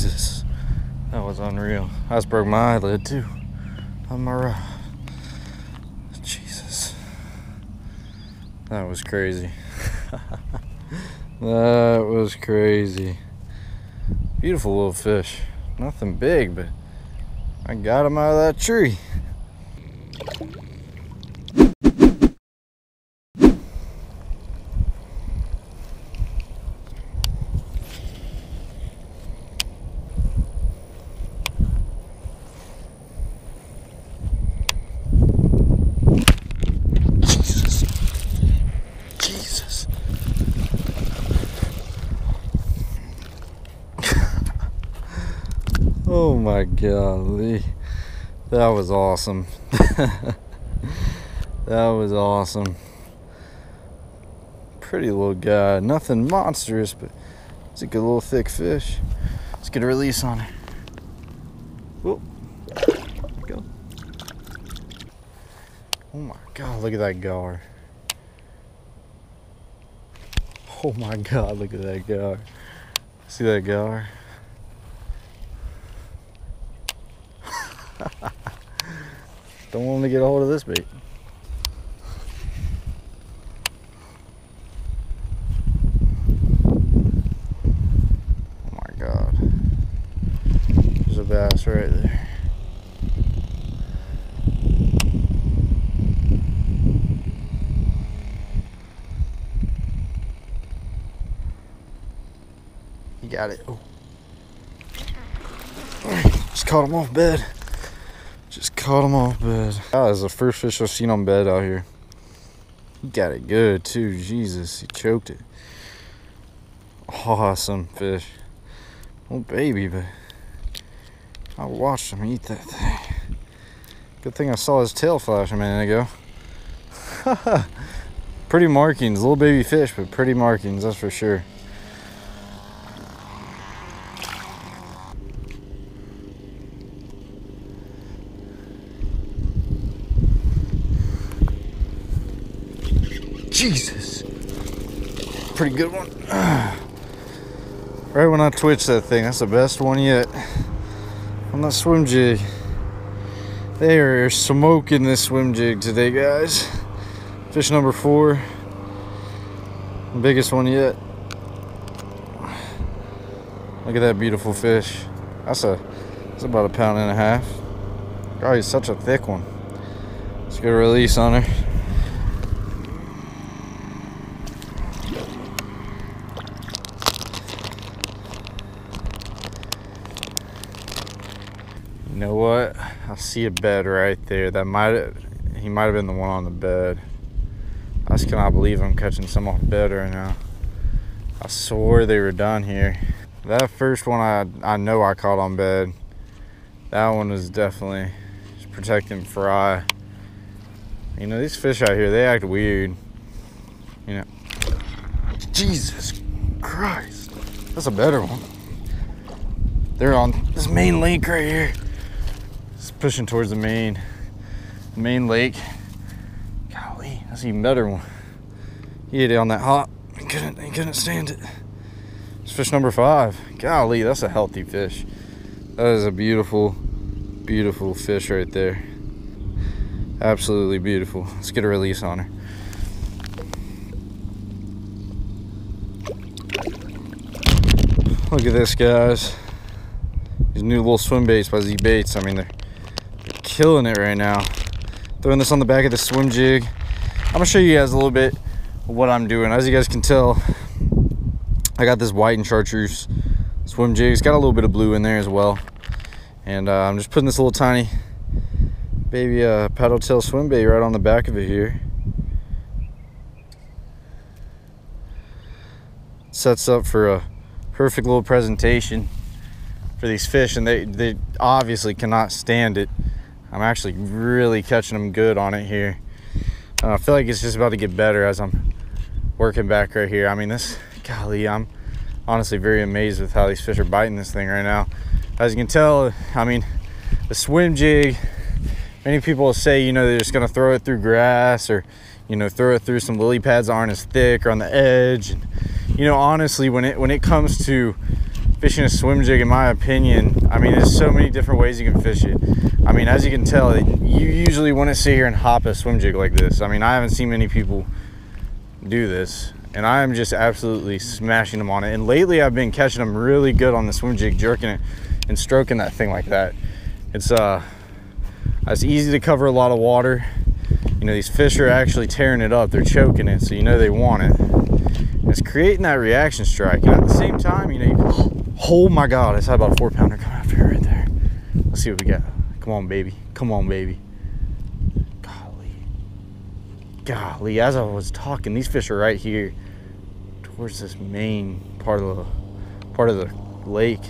Jesus. That was unreal. I just broke my eyelet too. On my rod. Jesus. That was crazy. that was crazy. Beautiful little fish. Nothing big, but I got him out of that tree. Jesus. Jesus. oh my golly. That was awesome. that was awesome. Pretty little guy. Nothing monstrous, but it's a good little thick fish. Let's get a release on it. Whoop. Go. Oh my god, look at that gar. Oh my god, look at that gar. See that gar? Don't want him to get a hold of this bait. Oh my god. There's a bass right there. You got it. Oh. Just caught him off bed. Just caught him off bed. That was the first fish I've seen on bed out here. He got it good too. Jesus, he choked it. Awesome fish. Oh baby, but I watched him eat that thing. Good thing I saw his tail flash a minute ago. pretty markings, little baby fish, but pretty markings, that's for sure. Jesus. Pretty good one. Right when I twitch that thing, that's the best one yet. On that swim jig. They are smoking this swim jig today, guys. Fish number four. Biggest one yet. Look at that beautiful fish. That's a that's about a pound and a half. Oh, he's such a thick one. Let's get a release on her. You know what? I see a bed right there. That might he might have been the one on the bed. I just cannot believe I'm catching some off bed right now. I swore they were done here. That first one I I know I caught on bed. That one was definitely just protecting fry. You know, these fish out here, they act weird. You know. Jesus Christ. That's a better one. They're on this main link right here. Pushing towards the main main lake. Golly, that's even better one. He hit it on that hop. He couldn't he couldn't stand it. It's fish number five. Golly, that's a healthy fish. That is a beautiful, beautiful fish right there. Absolutely beautiful. Let's get a release on her. Look at this, guys. These new little swim baits by Zee Baits. I mean, they're killing it right now. Throwing this on the back of the swim jig. I'm gonna show you guys a little bit what I'm doing. As you guys can tell, I got this white and chartreuse swim jig. It's got a little bit of blue in there as well. And uh, I'm just putting this little tiny baby uh, paddle tail swim bait right on the back of it here. Sets up for a perfect little presentation for these fish and they, they obviously cannot stand it. I'm actually really catching them good on it here. Uh, I feel like it's just about to get better as I'm working back right here. I mean, this, golly, I'm honestly very amazed with how these fish are biting this thing right now. As you can tell, I mean, the swim jig, many people say, you know, they're just gonna throw it through grass or, you know, throw it through some lily pads that aren't as thick or on the edge. And, you know, honestly, when it when it comes to fishing a swim jig, in my opinion, I mean, there's so many different ways you can fish it. I mean, as you can tell, you usually wouldn't sit here and hop a swim jig like this. I mean, I haven't seen many people do this, and I am just absolutely smashing them on it. And lately, I've been catching them really good on the swim jig, jerking it and stroking that thing like that. It's uh, it's easy to cover a lot of water. You know, these fish are actually tearing it up. They're choking it, so you know they want it. It's creating that reaction strike. And at the same time, you know, you Oh my God, I saw about a four pounder coming after here right there. Let's see what we got. Come on, baby. Come on, baby. Golly. Golly, as I was talking, these fish are right here towards this main part of the part of the lake.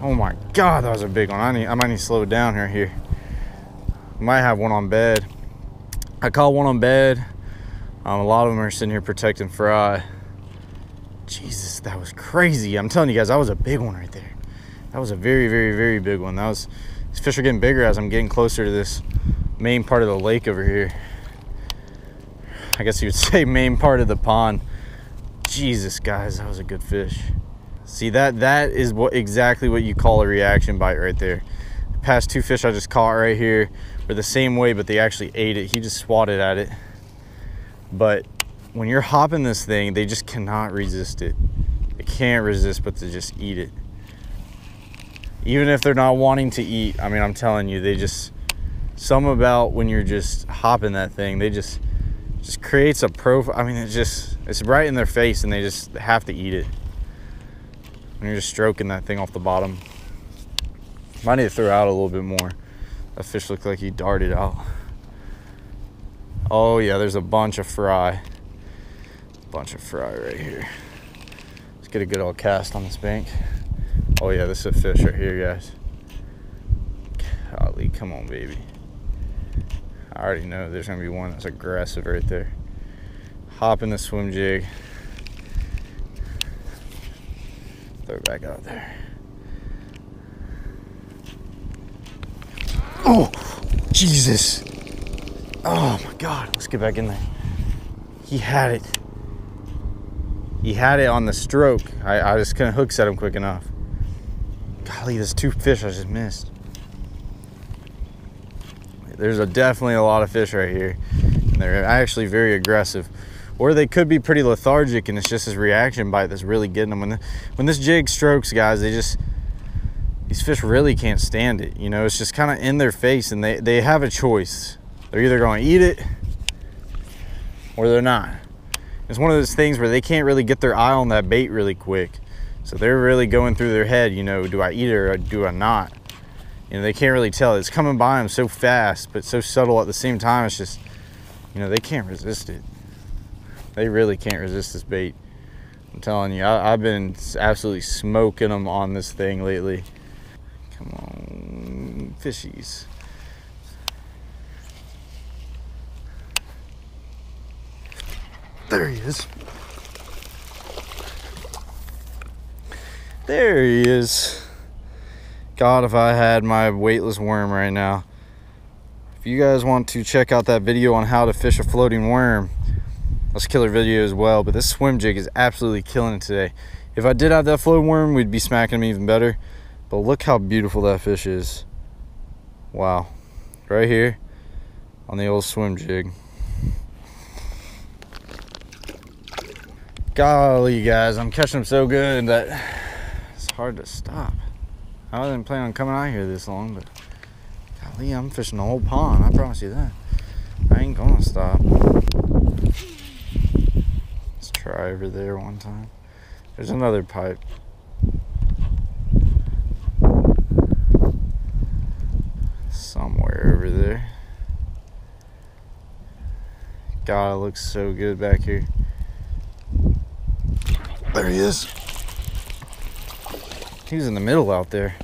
Oh my God, that was a big one. I need I might need to slow down right here. Might have one on bed. I caught one on bed. Um, a lot of them are sitting here protecting fry. Jesus, that was crazy. I'm telling you guys, that was a big one right there. That was a very, very, very big one. That was, these fish are getting bigger as I'm getting closer to this main part of the lake over here. I guess you would say main part of the pond. Jesus, guys, that was a good fish. See, that that is what exactly what you call a reaction bite right there. The past two fish I just caught right here were the same way, but they actually ate it. He just swatted at it. But when you're hopping this thing, they just cannot resist it. They can't resist but to just eat it. Even if they're not wanting to eat, I mean, I'm telling you, they just, some about when you're just hopping that thing, they just, just creates a profile. I mean, it's just, it's right in their face and they just have to eat it. When you're just stroking that thing off the bottom. Might need to throw out a little bit more. That fish looked like he darted out. Oh yeah, there's a bunch of fry bunch of fry right here. Let's get a good old cast on this bank. Oh yeah, this is a fish right here, guys. Golly, come on, baby. I already know there's gonna be one that's aggressive right there. Hop in the swim jig. Throw it back out there. Oh, Jesus. Oh my God, let's get back in there. He had it he had it on the stroke. I, I just couldn't hook set him quick enough. Golly, there's two fish I just missed. There's a, definitely a lot of fish right here. And they're actually very aggressive. Or they could be pretty lethargic and it's just this reaction bite that's really getting them. When, the, when this jig strokes, guys, they just, these fish really can't stand it. You know, it's just kind of in their face and they, they have a choice. They're either going to eat it or they're not it's one of those things where they can't really get their eye on that bait really quick. So they're really going through their head, you know, do I eat it or do I not? You know, they can't really tell. It's coming by them so fast, but so subtle at the same time. It's just, you know, they can't resist it. They really can't resist this bait. I'm telling you, I, have been absolutely smoking them on this thing lately. Come on, fishies. There he is. There he is. God, if I had my weightless worm right now. If you guys want to check out that video on how to fish a floating worm, that's a killer video as well. But this swim jig is absolutely killing it today. If I did have that floating worm, we'd be smacking him even better. But look how beautiful that fish is. Wow. Right here on the old swim jig. Golly, guys, I'm catching them so good that it's hard to stop. I wasn't planning on coming out here this long, but golly, I'm fishing the whole pond. I promise you that. I ain't gonna stop. Let's try over there one time. There's another pipe. Somewhere over there. God, it looks so good back here. There he is. He's in the middle out there.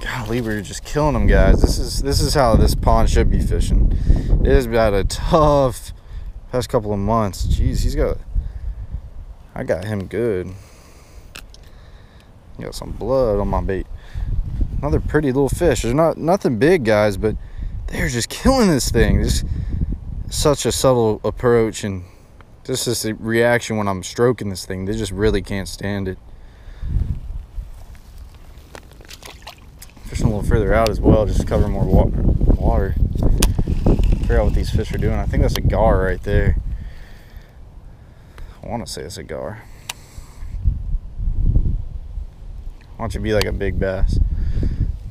Golly, we are just killing him, guys. This is this is how this pond should be fishing. It has been a tough past couple of months. Jeez, he's got. I got him good. Got some blood on my bait. Another pretty little fish. There's not nothing big, guys, but they're just killing this thing. Just such a subtle approach and this is the reaction when I'm stroking this thing. They just really can't stand it. Fishing a little further out as well, just cover more water. water. Figure out what these fish are doing. I think that's a gar right there. I want to say it's a gar. Why don't you be like a big bass?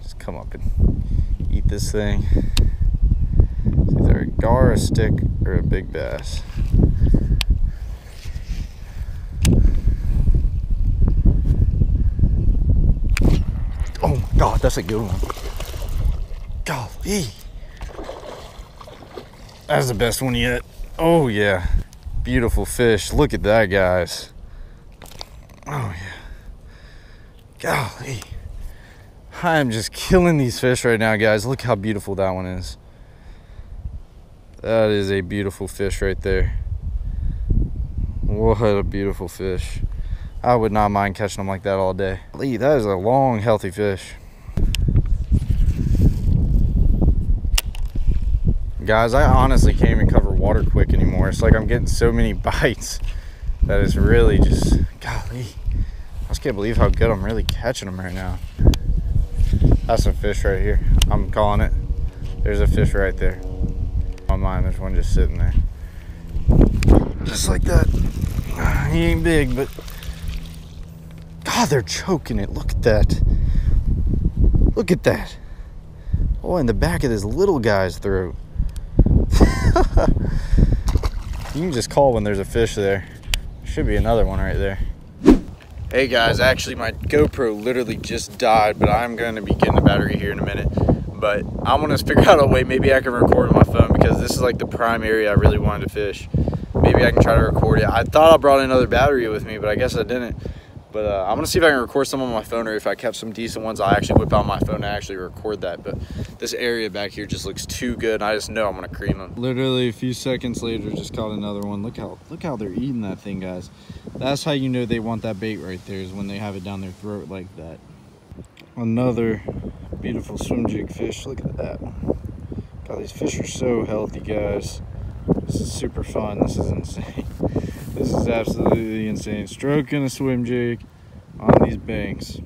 Just come up and eat this thing. Is either a gar, a stick, or a big bass. God, that's a good one. Golly. That's the best one yet. Oh yeah. Beautiful fish. Look at that, guys. Oh yeah. Golly. I am just killing these fish right now, guys. Look how beautiful that one is. That is a beautiful fish right there. What a beautiful fish. I would not mind catching them like that all day. Lee, that is a long, healthy fish. Guys, I honestly can't even cover water quick anymore. It's like I'm getting so many bites that it's really just, golly. I just can't believe how good I'm really catching them right now. That's a fish right here. I'm calling it. There's a fish right there. On mine, there's one just sitting there. Just like that. He ain't big, but God, they're choking it. Look at that. Look at that. Oh, in the back of this little guy's throat. you can just call when there's a fish there. Should be another one right there. Hey guys, actually my GoPro literally just died, but I'm going to be getting the battery here in a minute. But I want to figure out a way maybe I can record on my phone because this is like the prime area I really wanted to fish. Maybe I can try to record it. I thought I brought another battery with me, but I guess I didn't. But uh, I'm gonna see if I can record some on my phone or if I kept some decent ones, I'll actually whip out my phone and actually record that. But this area back here just looks too good. and I just know I'm gonna cream them. Literally a few seconds later, just caught another one. Look how look how they're eating that thing, guys. That's how you know they want that bait right there is when they have it down their throat like that. Another beautiful swim jig fish. Look at that. God, these fish are so healthy, guys. This is super fun. This is insane. This is absolutely insane. Stroking a swim jig on these banks.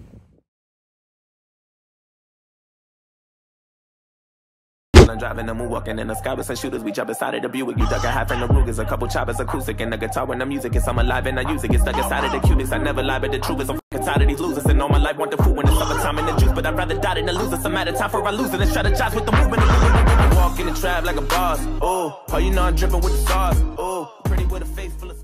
I'm driving the moon walking in the sky with some shooters. We jump inside of the Buick. You duck a half in the Ruger's, a couple choppers, acoustic, and the guitar when the music is. I'm alive and I use it. Get stuck inside of the cubics. I never lie, but the truth is I'm fucking tired of these losers. And all my life want the food when it's summertime in the juice. But I'd rather die than to lose. It's a matter of time for I lose it and strategize with the movement. Walk in the trap like a boss. Oh, oh, you know I'm dripping with the sauce. Oh, pretty with a face full of